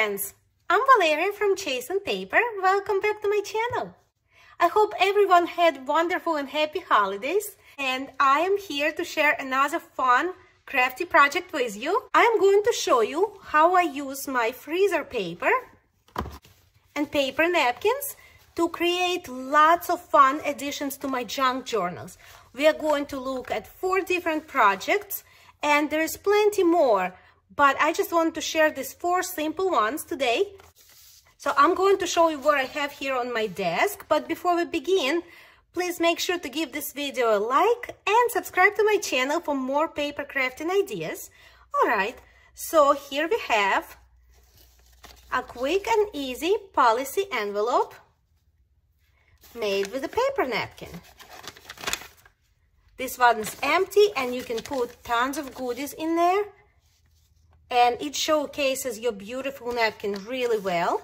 friends! I'm Valeria from Chasing Paper. Welcome back to my channel. I hope everyone had wonderful and happy holidays and I am here to share another fun crafty project with you. I'm going to show you how I use my freezer paper and paper napkins to create lots of fun additions to my junk journals. We are going to look at four different projects and there is plenty more but I just want to share these four simple ones today. So I'm going to show you what I have here on my desk, but before we begin, please make sure to give this video a like and subscribe to my channel for more paper crafting ideas. Alright, so here we have a quick and easy policy envelope made with a paper napkin. This one's empty and you can put tons of goodies in there and it showcases your beautiful napkin really well.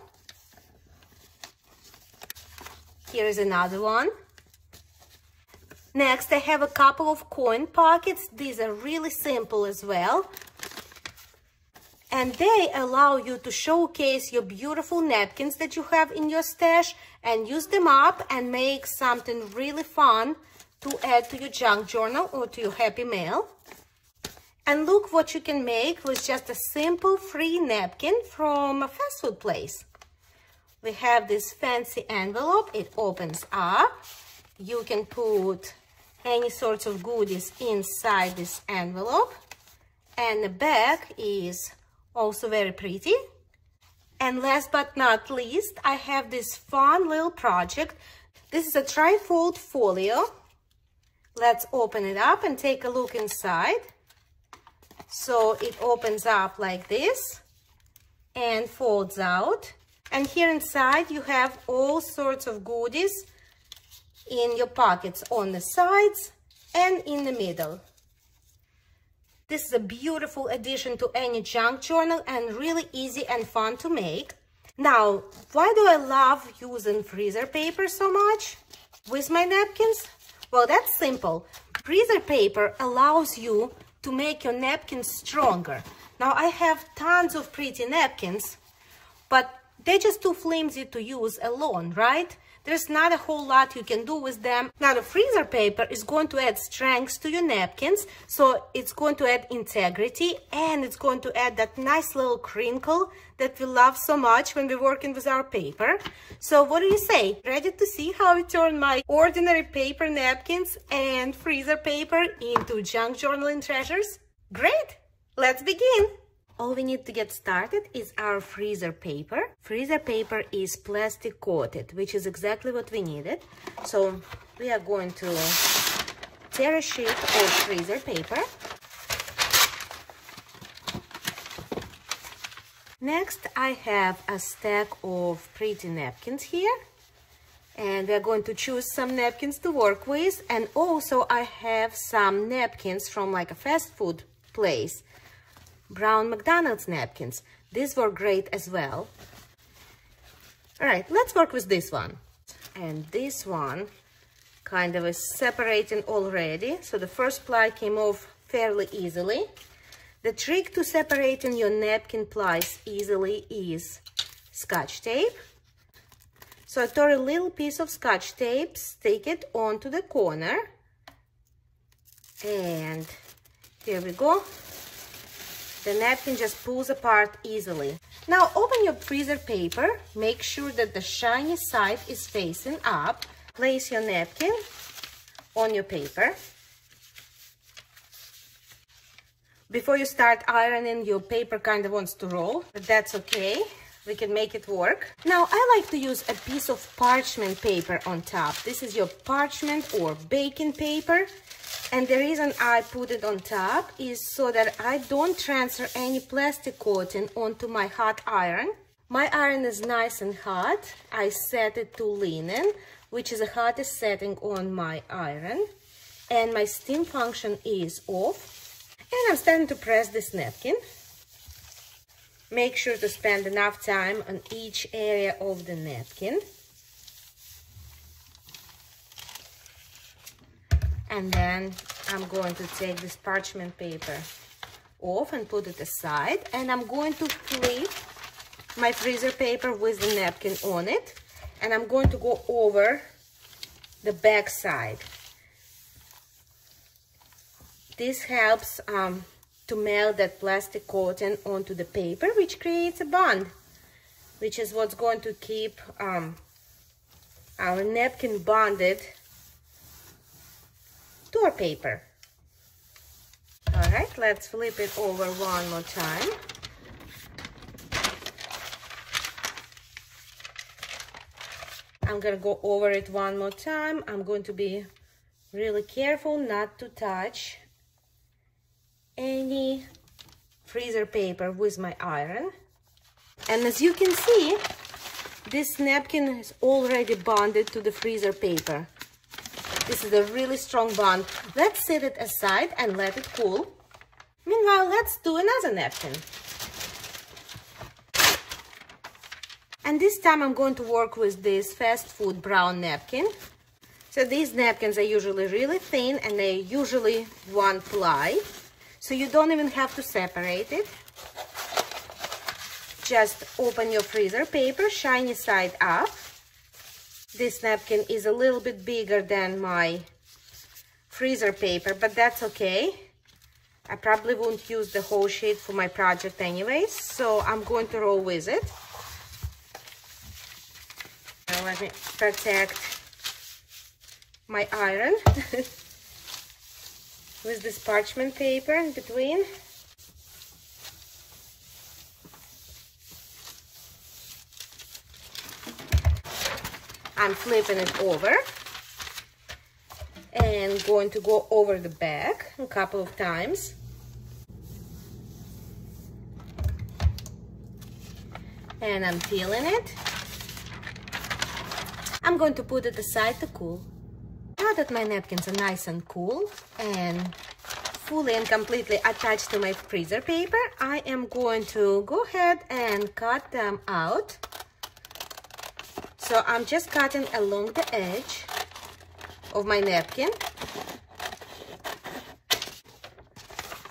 Here is another one. Next, I have a couple of coin pockets. These are really simple as well. And they allow you to showcase your beautiful napkins that you have in your stash and use them up and make something really fun to add to your junk journal or to your happy mail. And look what you can make with just a simple free napkin from a fast food place. We have this fancy envelope. It opens up. You can put any sorts of goodies inside this envelope. And the back is also very pretty. And last but not least, I have this fun little project. This is a trifold folio. Let's open it up and take a look inside. So it opens up like this and folds out. And here inside you have all sorts of goodies in your pockets on the sides and in the middle. This is a beautiful addition to any junk journal and really easy and fun to make. Now, why do I love using freezer paper so much with my napkins? Well, that's simple. Freezer paper allows you to make your napkins stronger. Now I have tons of pretty napkins, but they're just too flimsy to use alone, right? There's not a whole lot you can do with them. Now the freezer paper is going to add strength to your napkins, so it's going to add integrity and it's going to add that nice little crinkle that we love so much when we're working with our paper. So what do you say? Ready to see how I turn my ordinary paper napkins and freezer paper into junk journaling treasures? Great! Let's begin! All we need to get started is our freezer paper. Freezer paper is plastic coated, which is exactly what we needed. So we are going to tear a sheet of freezer paper. Next, I have a stack of pretty napkins here. And we're going to choose some napkins to work with. And also I have some napkins from like a fast food place brown McDonald's napkins. These were great as well. All right, let's work with this one. And this one kind of is separating already. So the first ply came off fairly easily. The trick to separating your napkin plies easily is scotch tape. So I tore a little piece of scotch tape, stick it onto the corner. And here we go. The napkin just pulls apart easily. Now open your freezer paper. Make sure that the shiny side is facing up. Place your napkin on your paper. Before you start ironing, your paper kind of wants to roll, but that's okay. We can make it work. Now, I like to use a piece of parchment paper on top. This is your parchment or baking paper. And the reason I put it on top is so that I don't transfer any plastic coating onto my hot iron. My iron is nice and hot. I set it to linen, which is the hottest setting on my iron. And my steam function is off. And I'm starting to press this napkin. Make sure to spend enough time on each area of the napkin. And then I'm going to take this parchment paper off and put it aside and I'm going to flip my freezer paper with the napkin on it. And I'm going to go over the back side. This helps um, to melt that plastic coating onto the paper, which creates a bond, which is what's going to keep um, our napkin bonded to our paper. All right, let's flip it over one more time. I'm gonna go over it one more time. I'm going to be really careful not to touch any freezer paper with my iron. And as you can see, this napkin is already bonded to the freezer paper. This is a really strong bond. Let's set it aside and let it cool. Meanwhile, let's do another napkin. And this time I'm going to work with this fast food brown napkin. So these napkins are usually really thin and they usually one ply. So you don't even have to separate it. Just open your freezer paper, shiny side up. This napkin is a little bit bigger than my freezer paper, but that's okay. I probably won't use the whole sheet for my project anyways, so I'm going to roll with it. Now let me protect my iron. with this parchment paper in between. I'm flipping it over and going to go over the back a couple of times. And I'm peeling it. I'm going to put it aside to cool. Now that my napkins are nice and cool and fully and completely attached to my freezer paper, I am going to go ahead and cut them out. So I'm just cutting along the edge of my napkin.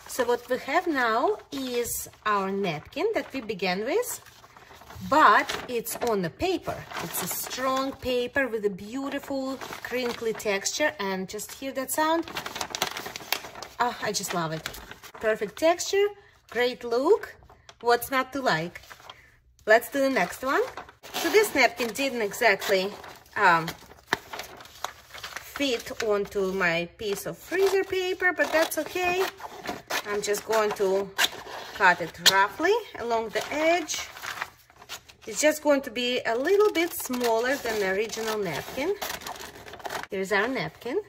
So what we have now is our napkin that we began with but it's on the paper. It's a strong paper with a beautiful crinkly texture and just hear that sound. Oh, I just love it. Perfect texture, great look. What's not to like? Let's do the next one. So this napkin didn't exactly um, fit onto my piece of freezer paper, but that's okay. I'm just going to cut it roughly along the edge it's just going to be a little bit smaller than the original napkin. Here's our napkin.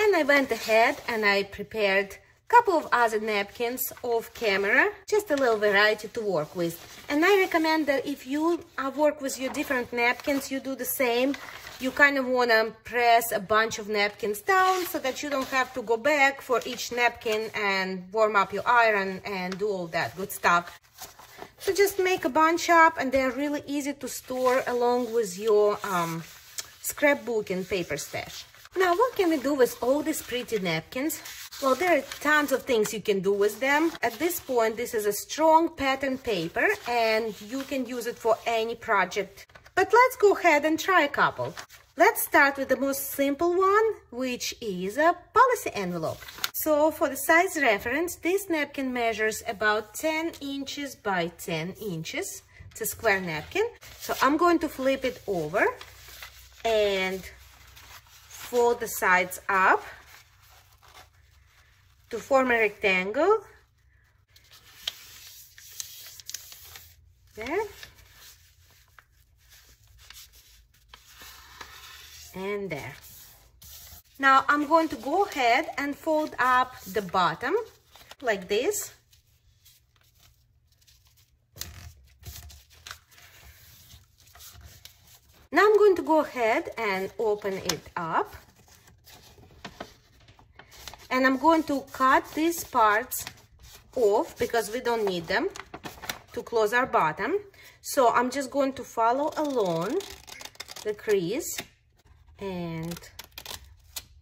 And I went ahead and I prepared couple of other napkins off camera, just a little variety to work with. And I recommend that if you work with your different napkins, you do the same you kind of want to press a bunch of napkins down so that you don't have to go back for each napkin and warm up your iron and do all that good stuff. So just make a bunch up and they're really easy to store along with your um, scrapbook and paper stash. Now, what can we do with all these pretty napkins? Well, there are tons of things you can do with them. At this point, this is a strong pattern paper and you can use it for any project but let's go ahead and try a couple. Let's start with the most simple one, which is a policy envelope. So for the size reference, this napkin measures about 10 inches by 10 inches. It's a square napkin. So I'm going to flip it over and fold the sides up to form a rectangle. There. and there. Now I'm going to go ahead and fold up the bottom like this. Now I'm going to go ahead and open it up. And I'm going to cut these parts off because we don't need them to close our bottom. So I'm just going to follow along the crease and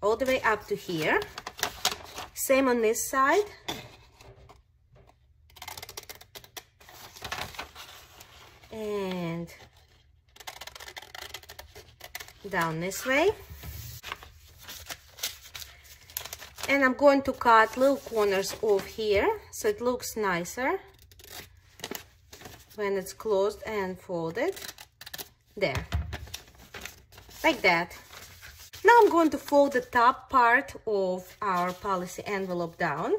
all the way up to here. Same on this side. And down this way. And I'm going to cut little corners off here so it looks nicer when it's closed and folded. There, like that. Now I'm going to fold the top part of our policy envelope down.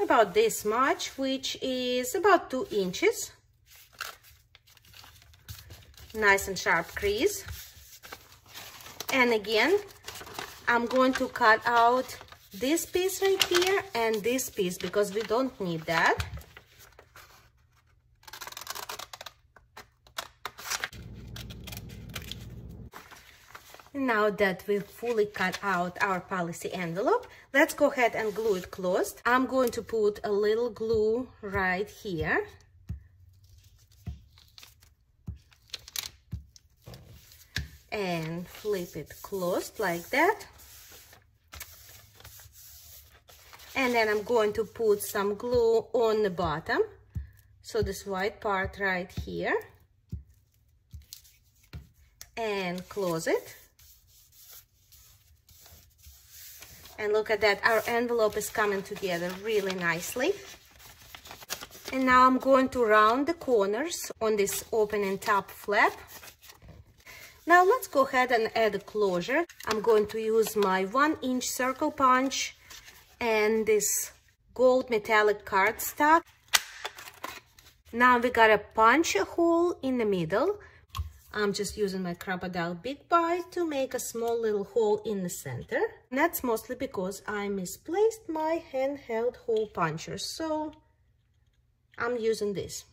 About this much, which is about two inches. Nice and sharp crease. And again, I'm going to cut out this piece right here and this piece because we don't need that. Now that we've fully cut out our policy envelope, let's go ahead and glue it closed. I'm going to put a little glue right here. And flip it closed like that. And then I'm going to put some glue on the bottom. So this white part right here. And close it. And look at that, our envelope is coming together really nicely. And now I'm going to round the corners on this opening top flap. Now let's go ahead and add a closure. I'm going to use my one inch circle punch and this gold metallic cardstock. Now we gotta punch a hole in the middle I'm just using my Crop-A-Dile Big Bite to make a small little hole in the center. And that's mostly because I misplaced my handheld hole puncher, so I'm using this.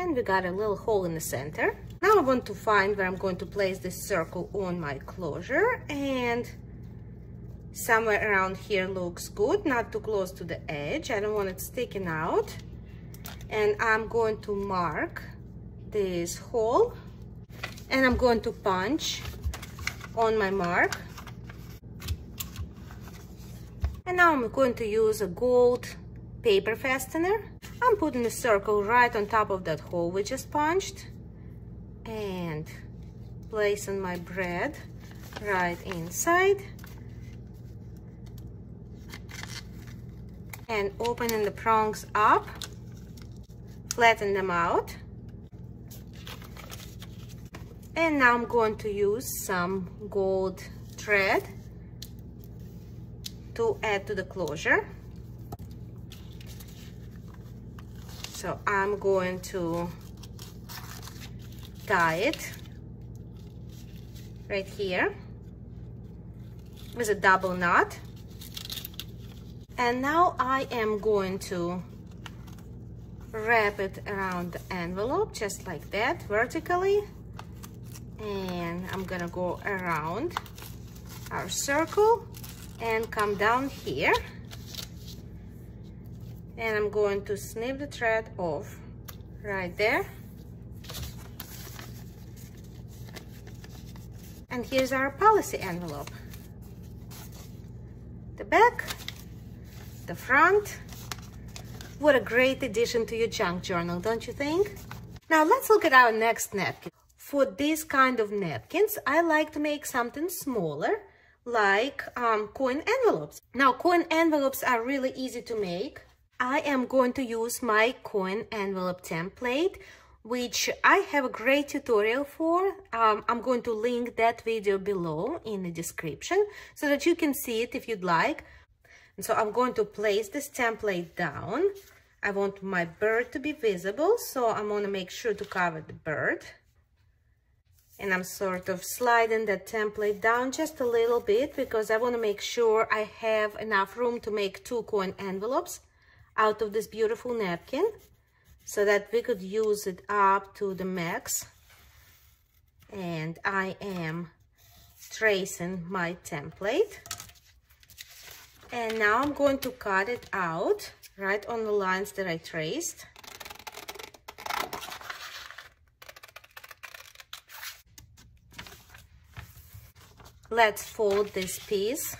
And we got a little hole in the center. Now I want to find where I'm going to place this circle on my closure. And somewhere around here looks good, not too close to the edge. I don't want it sticking out. And I'm going to mark this hole. And I'm going to punch on my mark. And now I'm going to use a gold paper fastener I'm putting a circle right on top of that hole we just punched and placing my brad right inside and opening the prongs up flatten them out. And now I'm going to use some gold thread to add to the closure. So I'm going to tie it right here with a double knot. And now I am going to wrap it around the envelope just like that vertically and I'm gonna go around our circle and come down here and I'm going to snip the thread off right there and here's our policy envelope the back the front what a great addition to your junk journal, don't you think? Now let's look at our next napkin. For this kind of napkins, I like to make something smaller, like um, coin envelopes. Now, coin envelopes are really easy to make. I am going to use my coin envelope template, which I have a great tutorial for. Um, I'm going to link that video below in the description so that you can see it if you'd like. And so I'm going to place this template down. I want my bird to be visible, so I'm going to make sure to cover the bird. And I'm sort of sliding that template down just a little bit because I want to make sure I have enough room to make two coin envelopes out of this beautiful napkin so that we could use it up to the max. And I am tracing my template. And now I'm going to cut it out right on the lines that I traced. Let's fold this piece.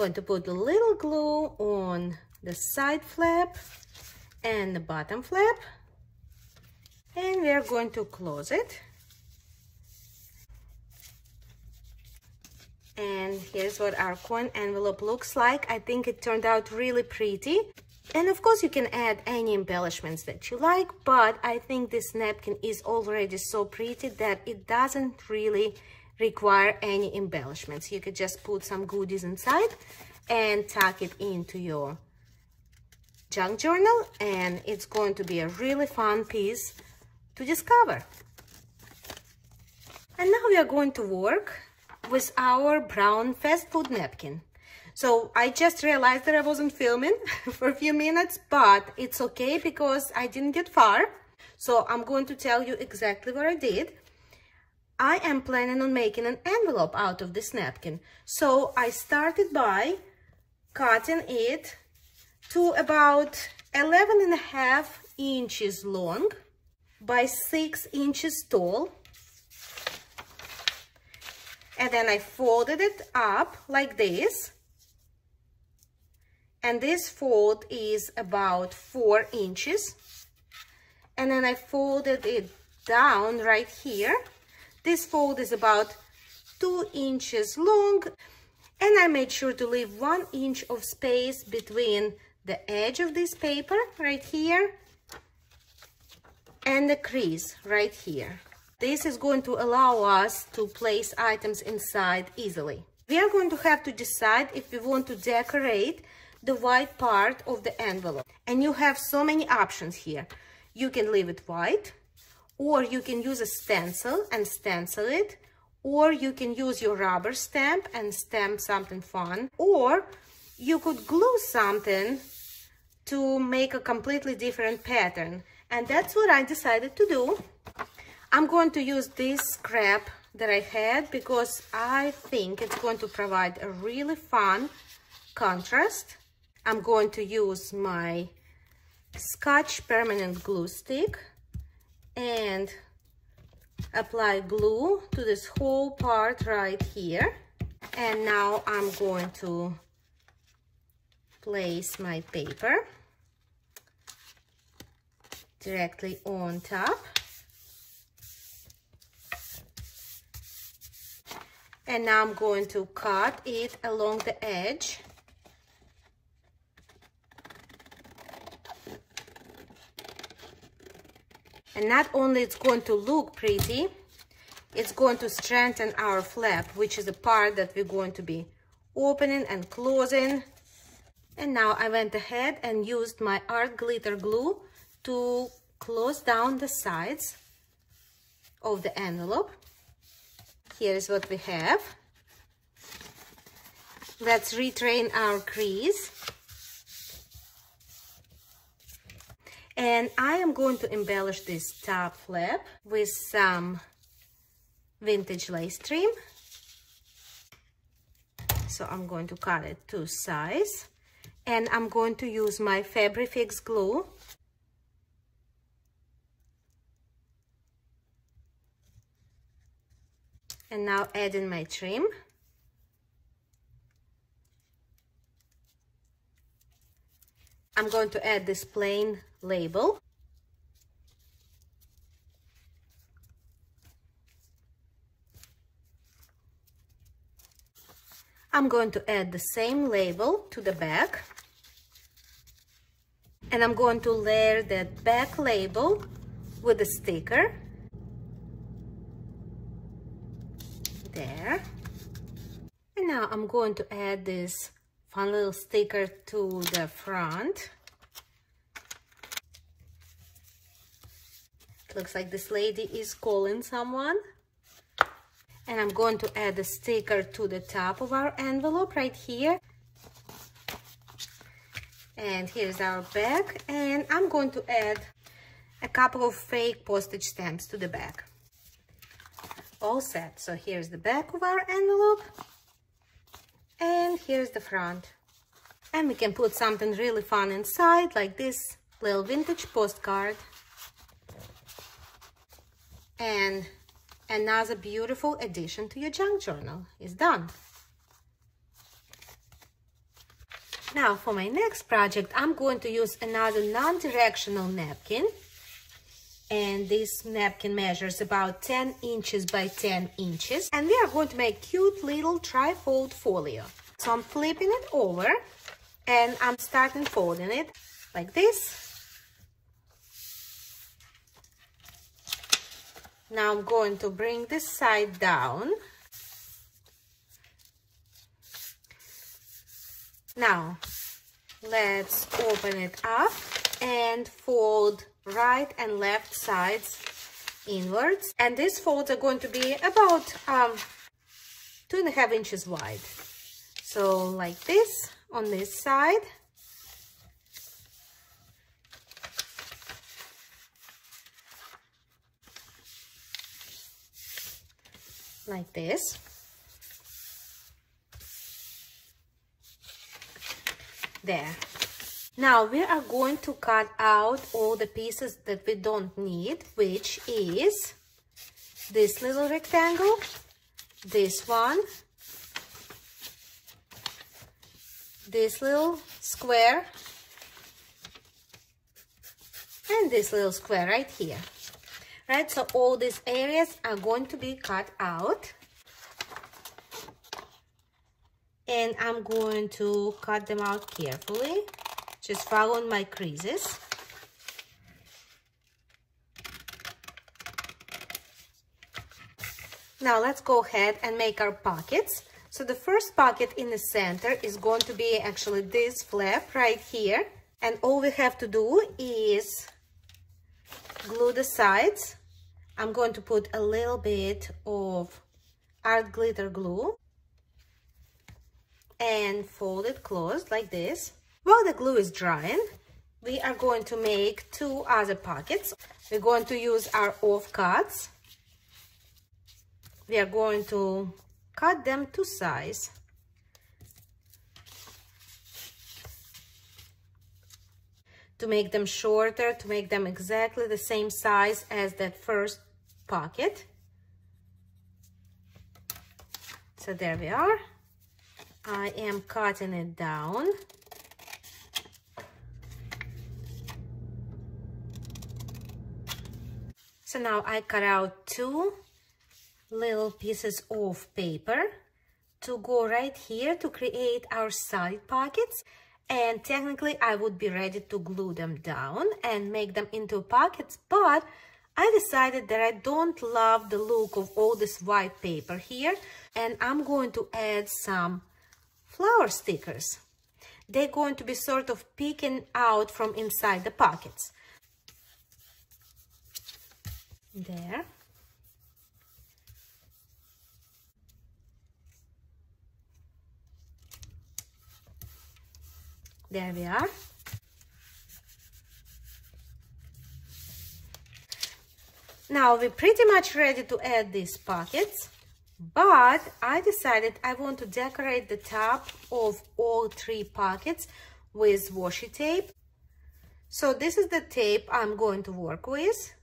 Going to put a little glue on the side flap and the bottom flap. And we are going to close it. And here's what our coin envelope looks like. I think it turned out really pretty. And of course you can add any embellishments that you like, but I think this napkin is already so pretty that it doesn't really require any embellishments. You could just put some goodies inside and tuck it into your junk journal and it's going to be a really fun piece to discover. And now we are going to work with our brown fast food napkin. So I just realized that I wasn't filming for a few minutes, but it's okay because I didn't get far. So I'm going to tell you exactly what I did. I am planning on making an envelope out of this napkin. So I started by cutting it to about 11 and a half inches long by 6 inches tall. And then I folded it up like this and this fold is about four inches and then I folded it down right here this fold is about two inches long and I made sure to leave one inch of space between the edge of this paper right here and the crease right here. This is going to allow us to place items inside easily. We are going to have to decide if we want to decorate the white part of the envelope. And you have so many options here. You can leave it white, or you can use a stencil and stencil it, or you can use your rubber stamp and stamp something fun, or you could glue something to make a completely different pattern. And that's what I decided to do. I'm going to use this scrap that I had because I think it's going to provide a really fun contrast I'm going to use my Scotch Permanent Glue Stick and apply glue to this whole part right here. And now I'm going to place my paper directly on top. And now I'm going to cut it along the edge And not only it's going to look pretty, it's going to strengthen our flap, which is the part that we're going to be opening and closing. And now I went ahead and used my art glitter glue to close down the sides of the envelope. Here is what we have. Let's retrain our crease. And I am going to embellish this top flap with some vintage lace trim. So I'm going to cut it to size. And I'm going to use my Fabri-Fix glue and now add in my trim I'm going to add this plain label. I'm going to add the same label to the back. And I'm going to layer that back label with a sticker. There. And now I'm going to add this fun little sticker to the front. Looks like this lady is calling someone. And I'm going to add a sticker to the top of our envelope right here. And here's our bag. And I'm going to add a couple of fake postage stamps to the back. All set. So here's the back of our envelope. And here's the front. And we can put something really fun inside, like this little vintage postcard. And another beautiful addition to your junk journal is done. Now for my next project, I'm going to use another non-directional napkin. And this napkin measures about 10 inches by 10 inches. And we are going to make cute little tri-fold folio. So I'm flipping it over and I'm starting folding it like this. Now I'm going to bring this side down. Now, let's open it up and fold right and left sides inwards. And these folds are going to be about um, two and a half inches wide. So like this on this side like this. There. Now we are going to cut out all the pieces that we don't need, which is this little rectangle, this one, this little square, and this little square right here right so all these areas are going to be cut out. And I'm going to cut them out carefully. Just following my creases. Now let's go ahead and make our pockets. So the first pocket in the center is going to be actually this flap right here. And all we have to do is glue the sides I'm going to put a little bit of art glitter glue and fold it closed like this. While the glue is drying, we are going to make two other pockets. We're going to use our offcuts. We are going to cut them to size. To make them shorter, to make them exactly the same size as that first pocket. So there we are. I am cutting it down. So now I cut out two little pieces of paper to go right here to create our side pockets and technically I would be ready to glue them down and make them into pockets but I decided that I don't love the look of all this white paper here and I'm going to add some flower stickers. They're going to be sort of peeking out from inside the pockets. There. There we are. Now we're pretty much ready to add these pockets, but I decided I want to decorate the top of all three pockets with washi tape. So this is the tape I'm going to work with.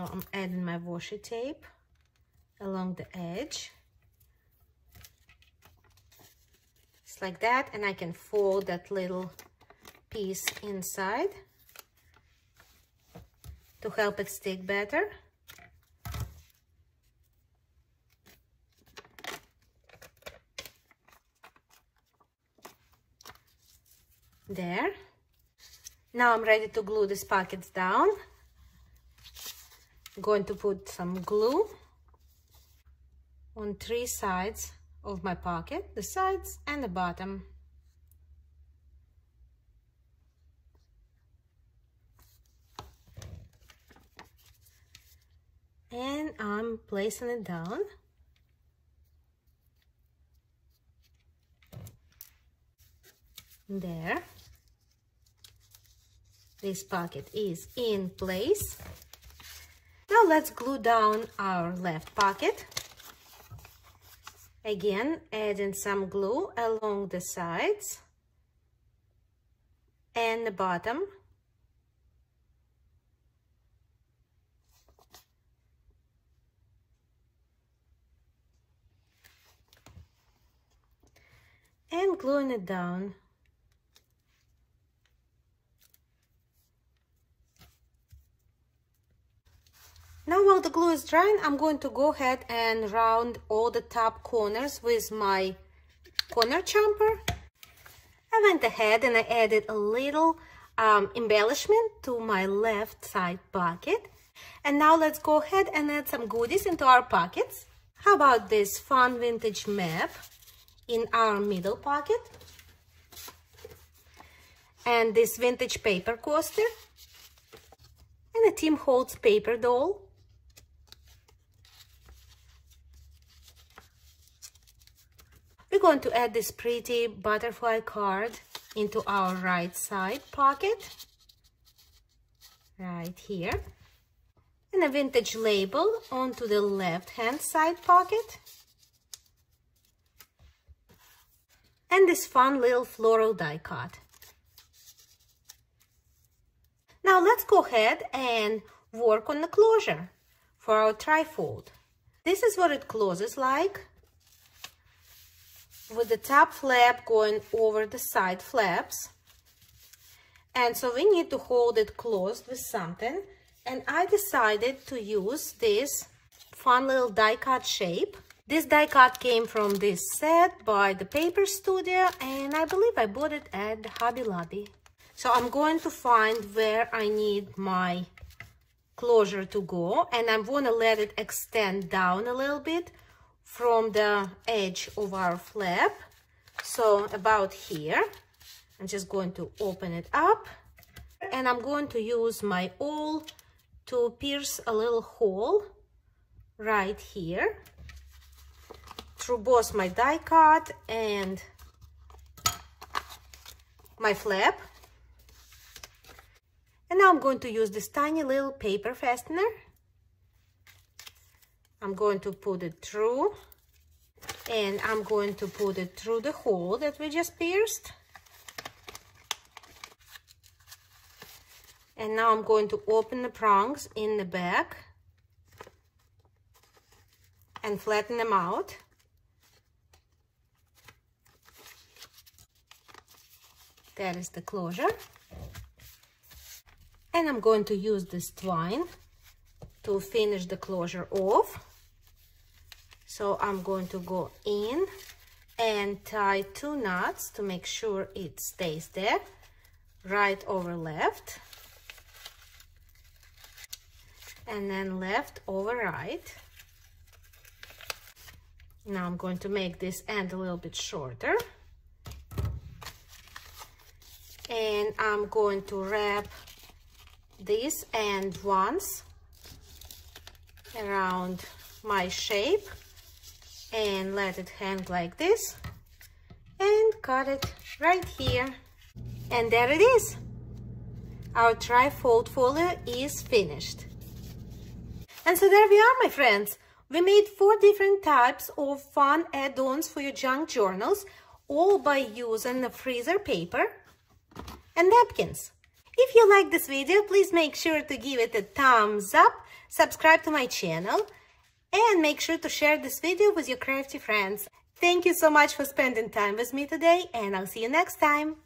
So I'm adding my washi tape along the edge. Just like that. And I can fold that little piece inside to help it stick better. There. Now I'm ready to glue these pockets down going to put some glue on three sides of my pocket, the sides and the bottom. And I'm placing it down. There. This pocket is in place. Now let's glue down our left pocket. Again, adding some glue along the sides and the bottom. And gluing it down. Now while the glue is drying, I'm going to go ahead and round all the top corners with my corner chomper. I went ahead and I added a little um, embellishment to my left side pocket. And now let's go ahead and add some goodies into our pockets. How about this fun vintage map in our middle pocket? And this vintage paper coaster. And a Tim Holtz paper doll. We're going to add this pretty butterfly card into our right side pocket, right here. And a vintage label onto the left hand side pocket. And this fun little floral die cut. Now let's go ahead and work on the closure for our trifold. This is what it closes like with the top flap going over the side flaps. And so we need to hold it closed with something. And I decided to use this fun little die cut shape. This die cut came from this set by the Paper Studio and I believe I bought it at Hobby Lobby. So I'm going to find where I need my closure to go and I'm going to let it extend down a little bit from the edge of our flap. So about here, I'm just going to open it up and I'm going to use my awl to pierce a little hole right here through both my die cut and my flap. And now I'm going to use this tiny little paper fastener I'm going to put it through and I'm going to put it through the hole that we just pierced. And now I'm going to open the prongs in the back and flatten them out. That is the closure. And I'm going to use this twine to finish the closure off. So I'm going to go in and tie two knots to make sure it stays there, right over left, and then left over right. Now I'm going to make this end a little bit shorter. And I'm going to wrap this end once around my shape and let it hang like this and cut it right here. And there it is. Our trifold folder is finished. And so there we are my friends. We made four different types of fun add-ons for your junk journals all by using the freezer paper and napkins. If you like this video please make sure to give it a thumbs up subscribe to my channel and make sure to share this video with your crafty friends. Thank you so much for spending time with me today and I'll see you next time.